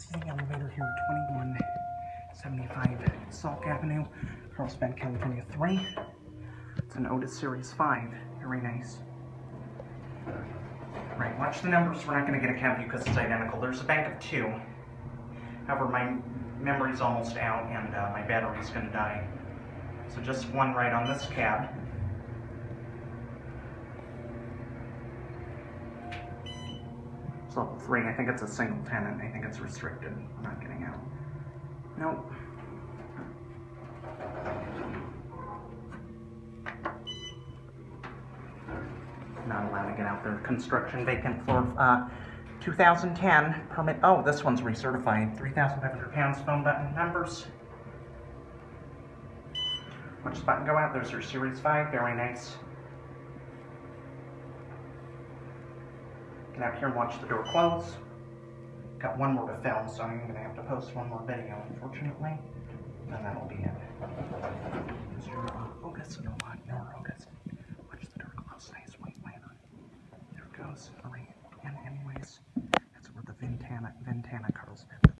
This is the elevator here at 2175 Salk Avenue, Carlsbad, California 3. It's an Otis Series 5. Very nice. Right, watch the numbers. We're not going to get a cab because it's identical. There's a bank of two. However, my memory's almost out and uh, my battery's going to die. So just one right on this cab. Level three. I think it's a single tenant. I think it's restricted. I'm not getting out. Nope. Not allowed to get out there. Construction vacant floor. Uh, 2010 permit. Oh, this one's recertified. 3,500 pounds. Phone button numbers. Watch the button go out. There's your Series 5. Very nice. Get out here and watch the door close. Got one more to film, so I'm going to have to post one more video, unfortunately. And that'll be it. Focus. No, your focus. Watch the door close. Nice white light on. There it goes. All right. And anyways,